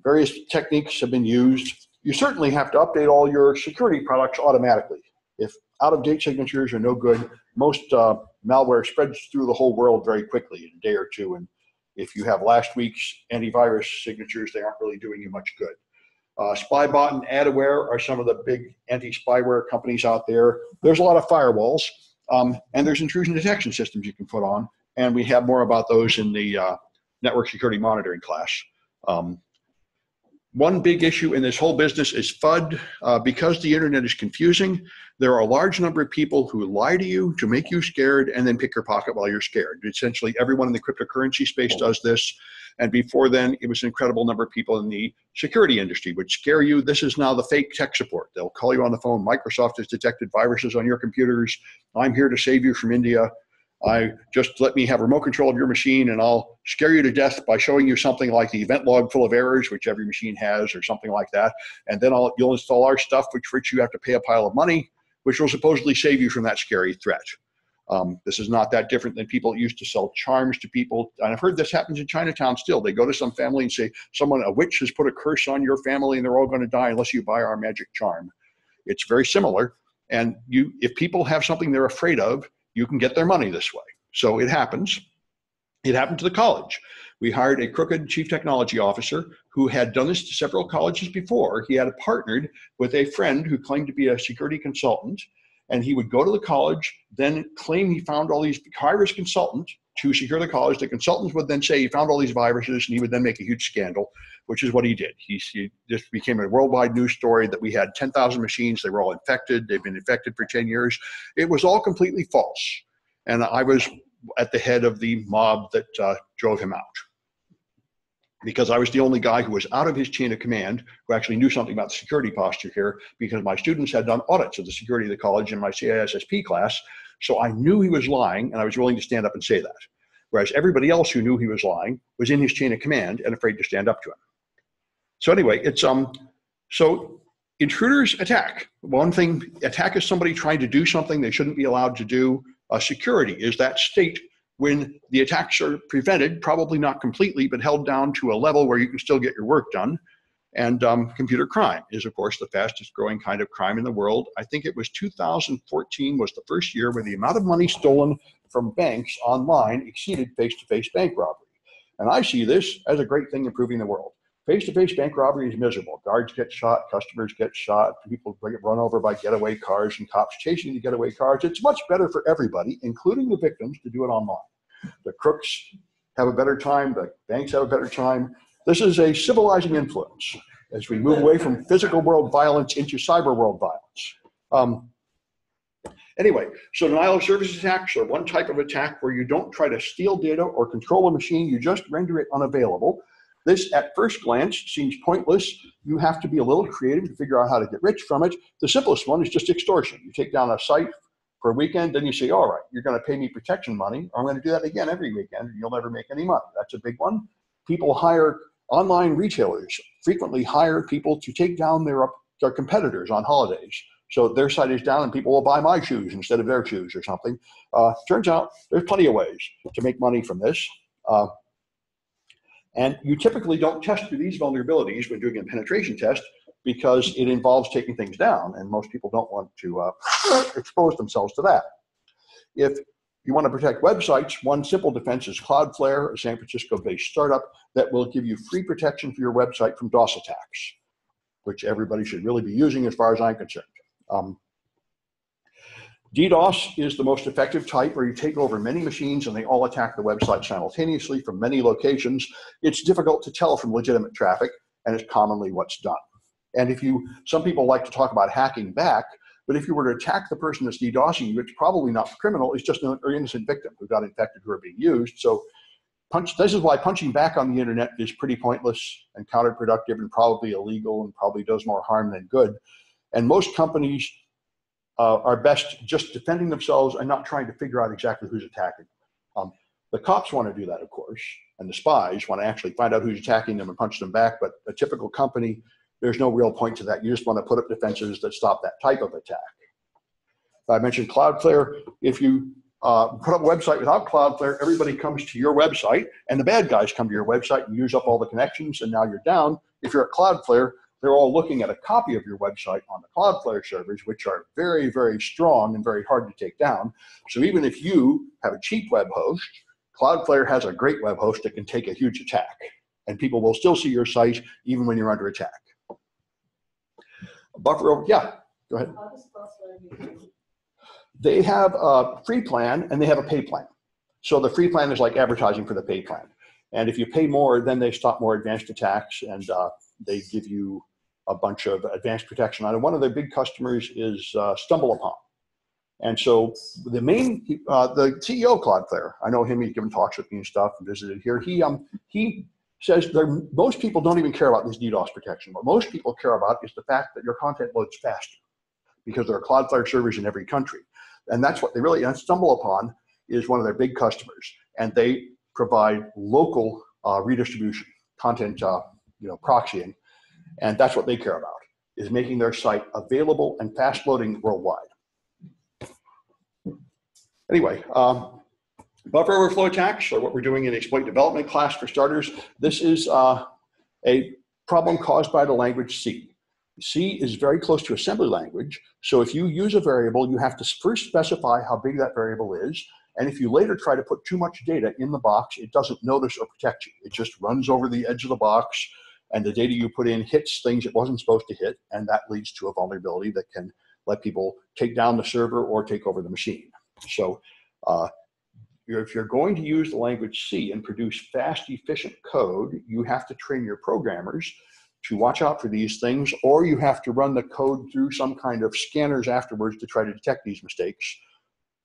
various techniques have been used. You certainly have to update all your security products automatically. If out-of-date signatures are no good, most uh, malware spreads through the whole world very quickly in a day or two, and if you have last week's antivirus signatures, they aren't really doing you much good. Uh, Spybot and AdAware are some of the big anti-spyware companies out there. There's a lot of firewalls, um, and there's intrusion detection systems you can put on, and we have more about those in the uh, network security monitoring class. Um, one big issue in this whole business is FUD. Uh, because the internet is confusing, there are a large number of people who lie to you to make you scared and then pick your pocket while you're scared. Essentially, everyone in the cryptocurrency space does this. And before then, it was an incredible number of people in the security industry would scare you. This is now the fake tech support. They'll call you on the phone. Microsoft has detected viruses on your computers. I'm here to save you from India. I just let me have remote control of your machine and I'll scare you to death by showing you something like the event log full of errors, which every machine has, or something like that. And then I'll, you'll install our stuff, which for which you have to pay a pile of money, which will supposedly save you from that scary threat. Um, this is not that different than people used to sell charms to people. And I've heard this happens in Chinatown still. They go to some family and say, someone, a witch has put a curse on your family and they're all going to die unless you buy our magic charm. It's very similar. And you, if people have something they're afraid of, you can get their money this way. So it happens. It happened to the college. We hired a crooked chief technology officer who had done this to several colleges before. He had partnered with a friend who claimed to be a security consultant, and he would go to the college, then claim he found all these high-risk consultants to secure the college. The consultants would then say he found all these viruses, and he would then make a huge scandal, which is what he did. He, he just became a worldwide news story that we had 10,000 machines. They were all infected. They've been infected for 10 years. It was all completely false. And I was at the head of the mob that uh, drove him out because I was the only guy who was out of his chain of command who actually knew something about the security posture here because my students had done audits of the security of the college in my CISSP class. So I knew he was lying and I was willing to stand up and say that. Whereas everybody else who knew he was lying was in his chain of command and afraid to stand up to him. So anyway, it's um so intruders attack. One thing, attack is somebody trying to do something they shouldn't be allowed to do. Uh, security is that state when the attacks are prevented, probably not completely, but held down to a level where you can still get your work done. And um, computer crime is, of course, the fastest growing kind of crime in the world. I think it was 2014 was the first year where the amount of money stolen from banks online exceeded face-to-face bank robbery. And I see this as a great thing improving the world. Face-to-face bank robbery is miserable. Guards get shot, customers get shot, people get run over by getaway cars and cops chasing the getaway cars. It's much better for everybody, including the victims, to do it online. The crooks have a better time, the banks have a better time. This is a civilizing influence as we move away from physical world violence into cyber world violence. Um, anyway, so denial of service attacks are one type of attack where you don't try to steal data or control a machine, you just render it unavailable. This, at first glance, seems pointless. You have to be a little creative to figure out how to get rich from it. The simplest one is just extortion. You take down a site for a weekend, then you say, all right, you're going to pay me protection money, I'm going to do that again every weekend, and you'll never make any money. That's a big one. People hire online retailers frequently hire people to take down their, their competitors on holidays. So their site is down and people will buy my shoes instead of their shoes or something. Uh, turns out there's plenty of ways to make money from this. Uh, and you typically don't test for these vulnerabilities when doing a penetration test because it involves taking things down, and most people don't want to uh, expose themselves to that. If you want to protect websites, one simple defense is Cloudflare, a San Francisco-based startup that will give you free protection for your website from DOS attacks, which everybody should really be using as far as I'm concerned. Um, DDoS is the most effective type where you take over many machines and they all attack the website simultaneously from many locations. It's difficult to tell from legitimate traffic, and it's commonly what's done. And if you, some people like to talk about hacking back, but if you were to attack the person that's DDoSing you, it's probably not criminal, it's just an innocent victim who got infected who are being used. So punch, this is why punching back on the internet is pretty pointless and counterproductive and probably illegal and probably does more harm than good. And most companies uh, are best just defending themselves and not trying to figure out exactly who's attacking them. Um, the cops want to do that, of course, and the spies want to actually find out who's attacking them and punch them back. But a typical company, there's no real point to that. You just want to put up defenses that stop that type of attack. I mentioned Cloudflare. If you uh, put up a website without Cloudflare, everybody comes to your website, and the bad guys come to your website and use up all the connections, and now you're down. If you're at Cloudflare, they're all looking at a copy of your website on the Cloudflare servers, which are very, very strong and very hard to take down. So even if you have a cheap web host, Cloudflare has a great web host that can take a huge attack, and people will still see your site even when you're under attack. Buffer, over, yeah, go ahead. How does Cloudflare do? They have a free plan and they have a pay plan. So the free plan is like advertising for the pay plan. And if you pay more, then they stop more advanced attacks and uh, they give you a bunch of advanced protection on. One of their big customers is uh, StumbleUpon. And so the main, uh, the CEO Cloudflare, I know him, he's given talks with me and stuff and visited here. He, um, he says there, most people don't even care about this DDoS protection. What most people care about is the fact that your content loads faster because there are Cloudflare servers in every country. And that's what they really, and StumbleUpon is one of their big customers. And they provide local uh, redistribution, content uh, you know, proxying. And that's what they care about, is making their site available and fast loading worldwide. Anyway, um, buffer overflow attacks are what we're doing in exploit development class for starters. This is uh, a problem caused by the language C. C is very close to assembly language. So if you use a variable, you have to first specify how big that variable is. And if you later try to put too much data in the box, it doesn't notice or protect you. It just runs over the edge of the box, and the data you put in hits things it wasn't supposed to hit, and that leads to a vulnerability that can let people take down the server or take over the machine. So, uh, if you're going to use the language C and produce fast, efficient code, you have to train your programmers to watch out for these things, or you have to run the code through some kind of scanners afterwards to try to detect these mistakes.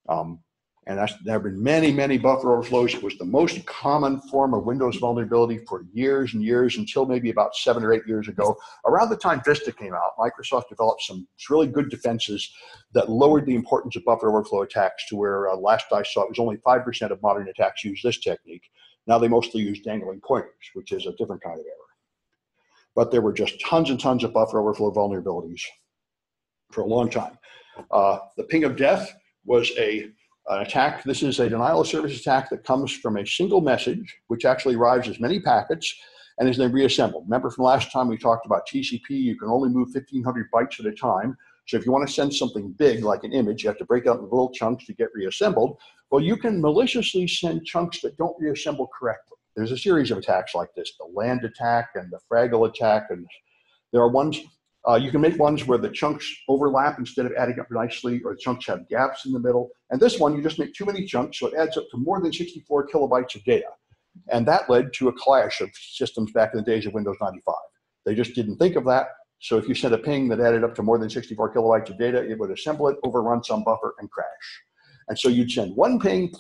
Um, and there have been many, many buffer overflows. It was the most common form of Windows vulnerability for years and years until maybe about seven or eight years ago. Around the time Vista came out, Microsoft developed some really good defenses that lowered the importance of buffer overflow attacks to where uh, last I saw it was only 5% of modern attacks use this technique. Now they mostly use dangling pointers, which is a different kind of error. But there were just tons and tons of buffer overflow vulnerabilities for a long time. Uh, the ping of death was a an attack. This is a denial of service attack that comes from a single message, which actually arrives as many packets and is then reassembled. Remember from last time we talked about TCP, you can only move 1500 bytes at a time. So if you want to send something big like an image, you have to break out into little chunks to get reassembled. Well, you can maliciously send chunks that don't reassemble correctly. There's a series of attacks like this, the land attack and the Fraggle attack. And there are ones, uh, you can make ones where the chunks overlap instead of adding up nicely, or the chunks have gaps in the middle. And this one, you just make too many chunks, so it adds up to more than 64 kilobytes of data. And that led to a clash of systems back in the days of Windows 95. They just didn't think of that. So if you sent a ping that added up to more than 64 kilobytes of data, it would assemble it, overrun some buffer, and crash. And so you'd send one ping,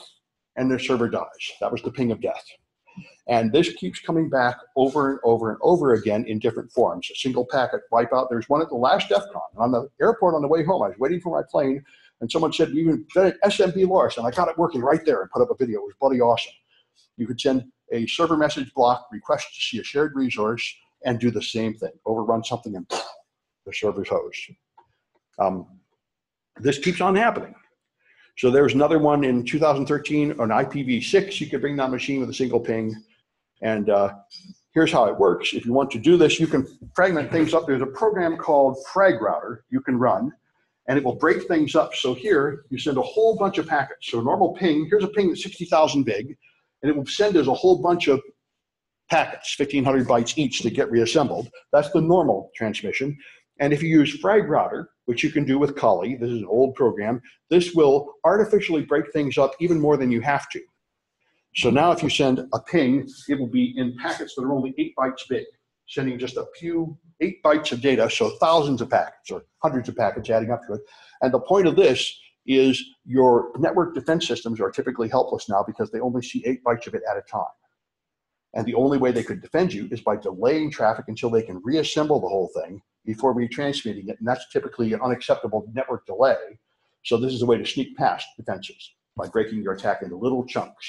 and the server dies. That was the ping of death. And this keeps coming back over and over and over again in different forms. A single packet wipeout. There's one at the last DEF CON. On the airport on the way home, I was waiting for my plane, and someone said, You can set it SMB Loris. And I got it working right there and put up a video. It was bloody awesome. You could send a server message block, request to see a shared resource, and do the same thing. Overrun something, and the server's hosed. Um, this keeps on happening. So there was another one in 2013 on IPv6. You could bring that machine with a single ping. And uh, here's how it works. If you want to do this, you can fragment things up. There's a program called Fragrouter you can run, and it will break things up. So here, you send a whole bunch of packets. So a normal ping, here's a ping that's 60,000 big, and it will send us a whole bunch of packets, 1,500 bytes each to get reassembled. That's the normal transmission. And if you use Fragrouter, which you can do with Kali, this is an old program, this will artificially break things up even more than you have to. So now if you send a ping, it will be in packets that are only eight bytes big, sending just a few eight bytes of data, so thousands of packets or hundreds of packets adding up to it. And the point of this is your network defense systems are typically helpless now because they only see eight bytes of it at a time. And the only way they could defend you is by delaying traffic until they can reassemble the whole thing before retransmitting it. And that's typically an unacceptable network delay. So this is a way to sneak past defenses by breaking your attack into little chunks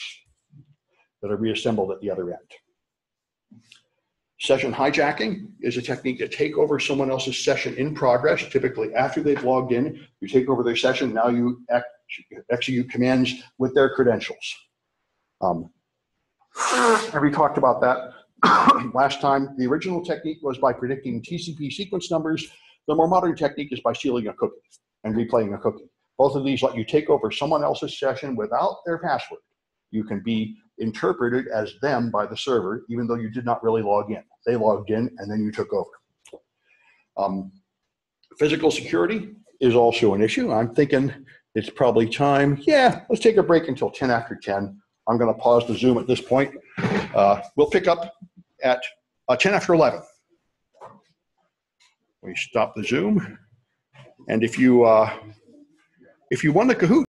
that are reassembled at the other end. Session hijacking is a technique to take over someone else's session in progress, typically after they've logged in. You take over their session, now you ex- execute commands with their credentials. Um, we talked about that last time. The original technique was by predicting TCP sequence numbers. The more modern technique is by stealing a cookie and replaying a cookie. Both of these let you take over someone else's session without their password. You can be interpreted as them by the server, even though you did not really log in. They logged in and then you took over. Um, physical security is also an issue. I'm thinking it's probably time. Yeah, let's take a break until 10 after 10. I'm going to pause the Zoom at this point. Uh, we'll pick up at uh, 10 after 11. We stop the Zoom. And if you uh, if you want the Kahoot,